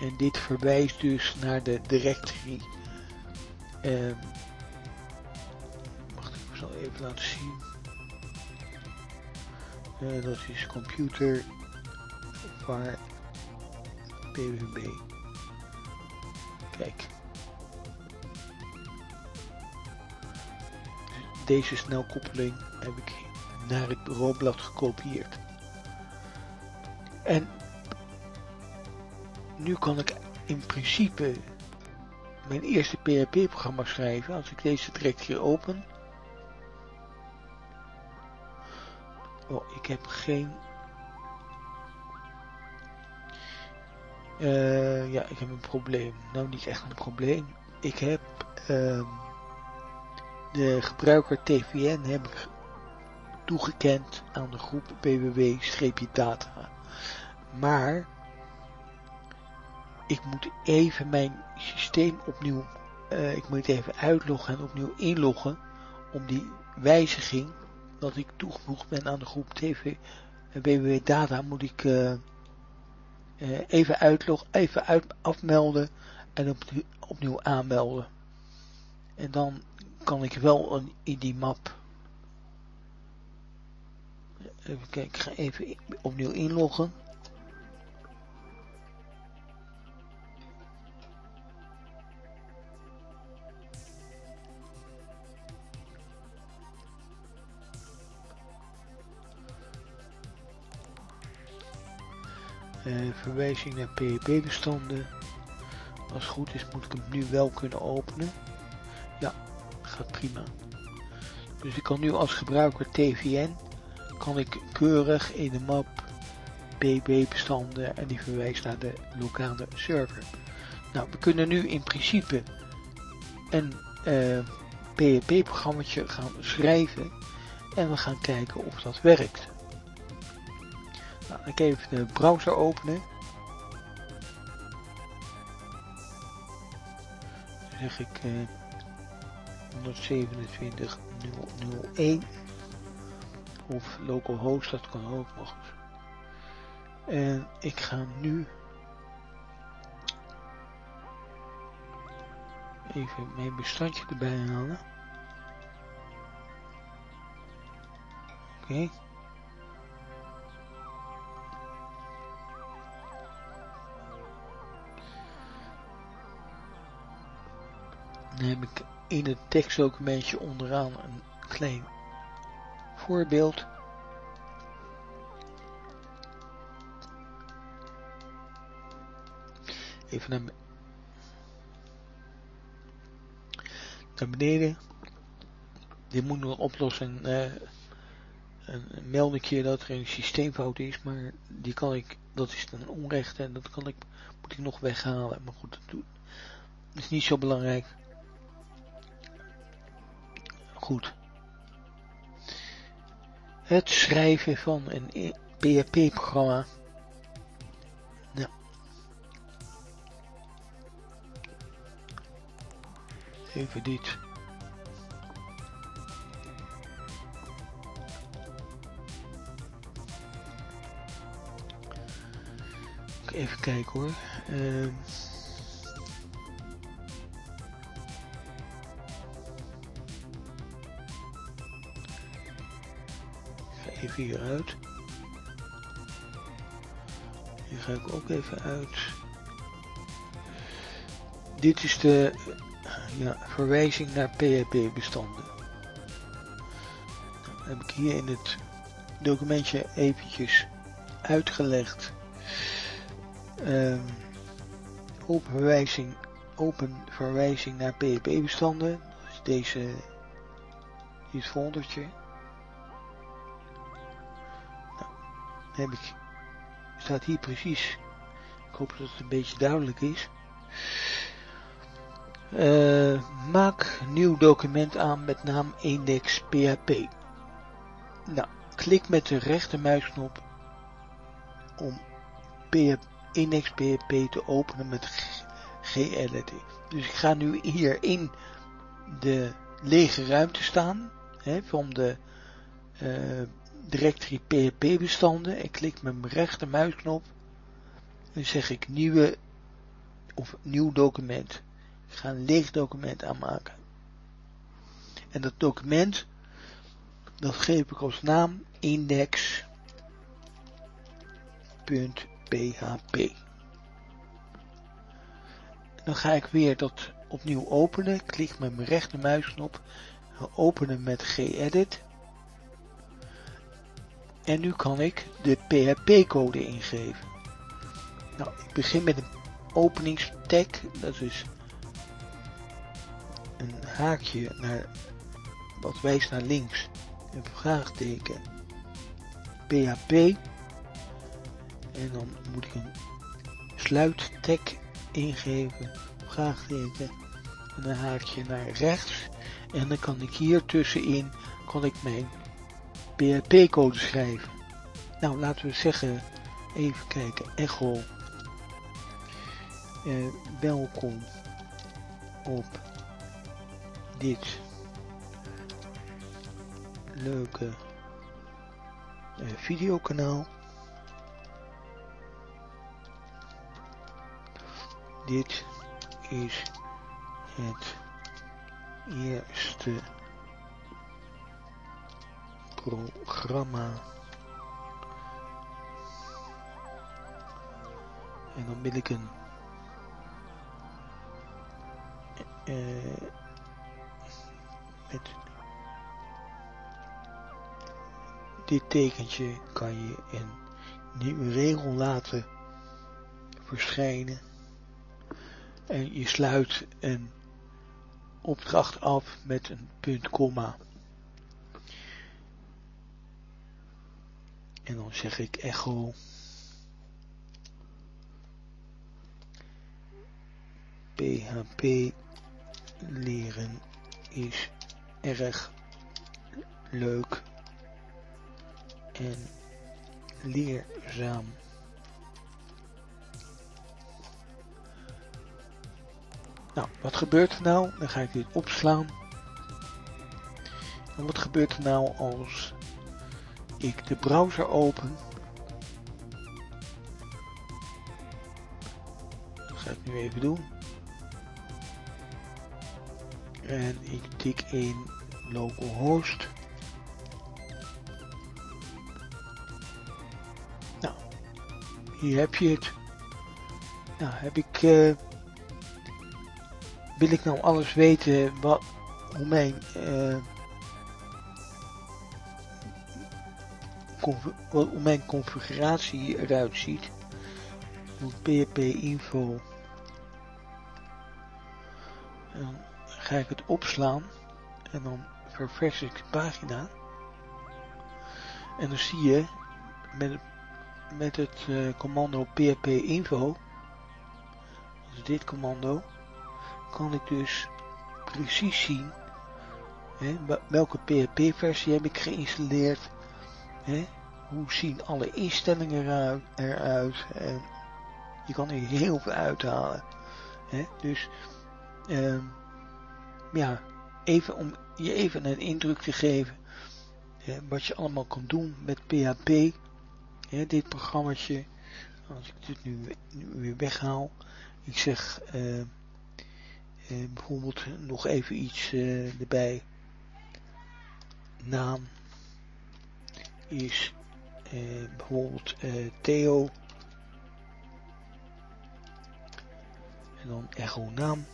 En dit verwijst dus naar de directory. Um, zal even laten zien. Uh, dat is computer waar pwb. Kijk. Deze snelkoppeling heb ik naar het bureaublad gekopieerd. En nu kan ik in principe mijn eerste PHP-programma schrijven als ik deze direct hier open. Oh, ik heb geen... Uh, ja, ik heb een probleem. Nou, niet echt een probleem. Ik heb uh, de gebruiker TVN heb ik toegekend aan de groep BWW-data. Maar ik moet even mijn systeem opnieuw, uh, ik moet even uitloggen en opnieuw inloggen om die wijziging dat ik toegevoegd ben aan de groep TV BBW Data moet ik uh, even uitloggen, even uit, afmelden en opnieuw, opnieuw aanmelden. En dan kan ik wel een, in die map even kijken, ik ga even opnieuw inloggen. Verwijzing naar PHP-bestanden. Als het goed is moet ik hem nu wel kunnen openen. Ja, gaat prima. Dus ik kan nu als gebruiker TVN, kan ik keurig in de map PHP-bestanden en die verwijst naar de lokale server. Nou, we kunnen nu in principe een uh, PHP-programma gaan schrijven en we gaan kijken of dat werkt. Nou, ik even de browser openen. Zeg ik uh, 127.001 of localhost, dat kan ook nog. En ik ga nu even mijn bestandje erbij halen. Oké. Dan heb ik in het tekstdocumentje onderaan een klein voorbeeld. Even naar, beneden. Dit moet nog oplossen. Een meldingje dat er een systeemfout is, maar die kan ik, dat is een onrecht en dat kan ik, moet ik nog weghalen. Maar goed, dat is niet zo belangrijk. Goed. Het schrijven van een PHP-programma. Nou. Even dit. Even kijken hoor. Uh, hier uit. Hier ga ik ook even uit. Dit is de ja, verwijzing naar PHP bestanden. Dan heb ik hier in het documentje eventjes uitgelegd. Um, open verwijzing, open verwijzing naar PHP bestanden. Dat is deze, dit foldertje. Heb ik, staat hier precies. Ik hoop dat het een beetje duidelijk is. Uh, maak nieuw document aan met naam index.php. Nou, klik met de rechtermuisknop om index.php te openen met gedit. Dus ik ga nu hier in de lege ruimte staan hè, van de uh, directory PHP bestanden en klik met mijn rechtermuisknop en zeg ik nieuwe of nieuw document. Ik ga een leeg document aanmaken. En dat document, dat geef ik als naam index.php. Dan ga ik weer dat opnieuw openen. Klik met mijn rechtermuisknop. Openen met gedit. En nu kan ik de PHP-code ingeven. Nou, ik begin met een openingstag. Dat is een haakje naar wat wijst naar links. Een vraagteken. PHP. En dan moet ik een sluittag ingeven. Vraagteken. En een haakje naar rechts. En dan kan ik hier tussenin kan ik mijn PHP-code schrijven. Nou, laten we zeggen even kijken, echo. Uh, welkom op dit leuke uh, videokanaal. Dit is het eerste programma. En dan wil ik een uh, met dit tekentje kan je een nieuwe regel laten verschijnen en je sluit een opdracht af met een punt komma. En dan zeg ik echo PHP leren is erg leuk en leerzaam. Nou, wat gebeurt er nou? Dan ga ik dit opslaan. En wat gebeurt er nou als ik de browser open? Dat ga ik nu even doen. En ik tik in localhost. Nou, hier heb je het. Nou, heb ik... Uh, wil ik nou alles weten wat, hoe mijn uh, hoe mijn configuratie eruit ziet. PHP info. En dan ga ik het opslaan en dan ververs ik de pagina. En dan zie je met, met het uh, commando php info, dus dit commando, kan ik dus precies zien welke PHP versie heb ik geïnstalleerd. Hoe zien alle instellingen eruit, je kan er heel veel uithalen. Hè, dus uh, ja, even om je even een indruk te geven hè, wat je allemaal kan doen met PHP. Hè, dit programmaatje, als ik dit nu, weer weghaal, ik zeg uh, uh, bijvoorbeeld nog even iets uh, erbij. Naam is bijvoorbeeld Theo. En dan echo naam.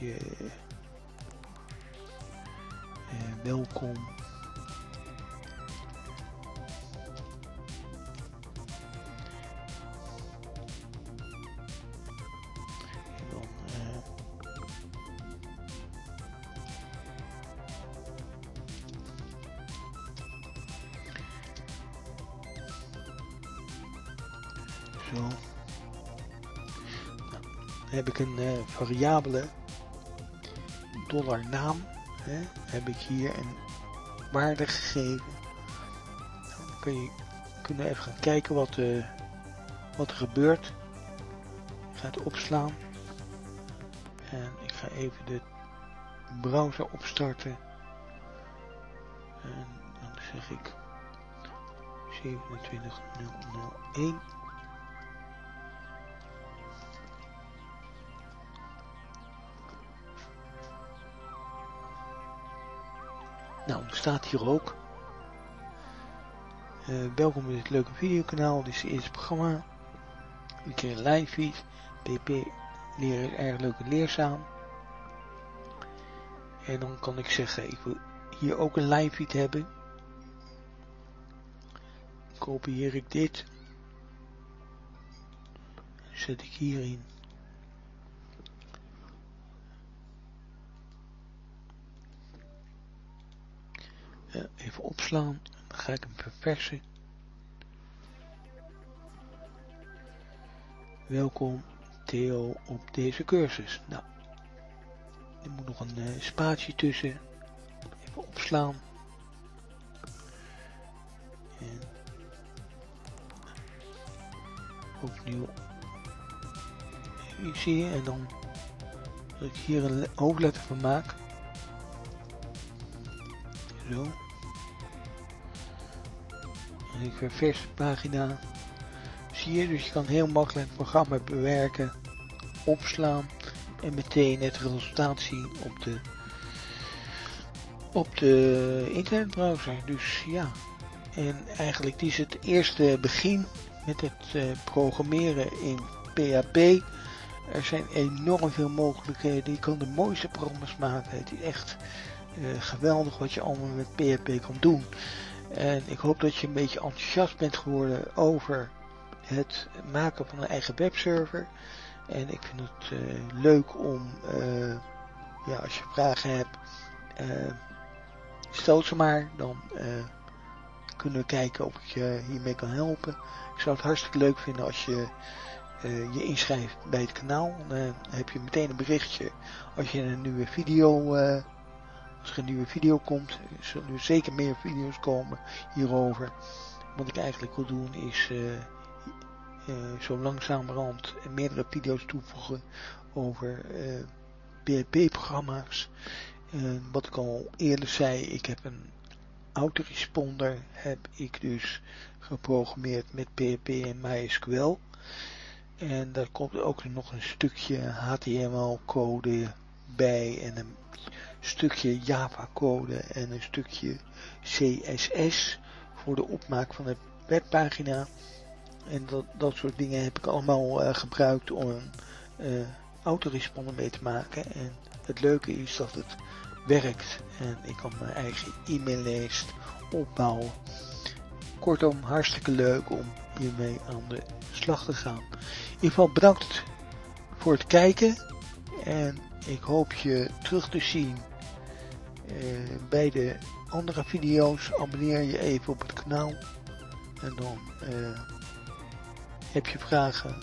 Je, welkom variabele dollar naam. Hè, heb ik hier een waarde gegeven. Dan kun je, kunnen even gaan kijken wat, uh, wat er gebeurt. Ik ga het opslaan. En ik ga even de browser opstarten. En dan zeg ik 27001. Staat hier ook. Uh, welkom bij dit leuke videokanaal. Dit is het eerste programma. Keer een live feed. PP leren erg leuk en leerzaam. En dan kan ik zeggen, ik wil hier ook een live feed hebben. Kopieer ik dit. Zet ik hierin. Even opslaan. Dan ga ik hem verversen. Welkom Theo op deze cursus. Nou, er moet nog een uh, spaatje tussen. Even opslaan. Opnieuw hier zie je en dan dat ik hier een hoofdletter van maak. Zo. Ik ververs pagina. Zie je, dus je kan heel makkelijk het programma bewerken, opslaan en meteen het resultaat zien op de op de internetbrowser. Dus ja, en eigenlijk is het eerste begin met het uh, programmeren in PHP. Er zijn enorm veel mogelijkheden. Je kan de mooiste programma's maken. Het is echt uh, geweldig wat je allemaal met PHP kan doen. En ik hoop dat je een beetje enthousiast bent geworden over het maken van een eigen webserver. En ik vind het uh, leuk om, ja, als je vragen hebt, stel ze maar. Dan kunnen we kijken of ik je hiermee kan helpen. Ik zou het hartstikke leuk vinden als je je inschrijft bij het kanaal. Dan heb je meteen een berichtje als je een nieuwe video, als er een nieuwe video komt. Er zullen nu zeker meer video's komen hierover. Wat ik eigenlijk wil doen is zo langzamerhand meerdere video's toevoegen over PHP-programma's. wat ik al eerder zei, ik heb een autoresponder heb ik dus geprogrammeerd met PHP en MySQL. En daar komt ook nog een stukje HTML code bij en een stukje Java code en een stukje CSS voor de opmaak van de webpagina. En dat, dat soort dingen heb ik allemaal uh, gebruikt om een uh, autoresponder mee te maken. En het leuke is dat het werkt en ik kan mijn eigen e-maillijst opbouwen. Kortom, hartstikke leuk om hiermee aan de slag te gaan. In ieder geval bedankt voor het kijken en ik hoop je terug te zien eh, bij de andere video's. Abonneer je even op het kanaal en dan eh, heb je vragen.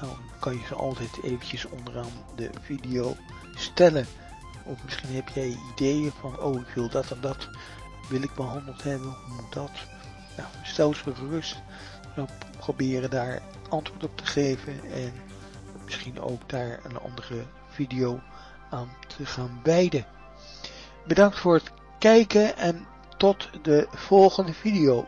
Dan kan je ze altijd eventjes onderaan de video stellen. Of misschien heb jij ideeën van, oh ik wil dat en dat, wil ik behandeld hebben, hoe moet dat? Nou, stel eens gerust. Dan proberen daar antwoord op te geven en misschien ook daar een andere video aan te gaan wijden. Bedankt voor het kijken en tot de volgende video.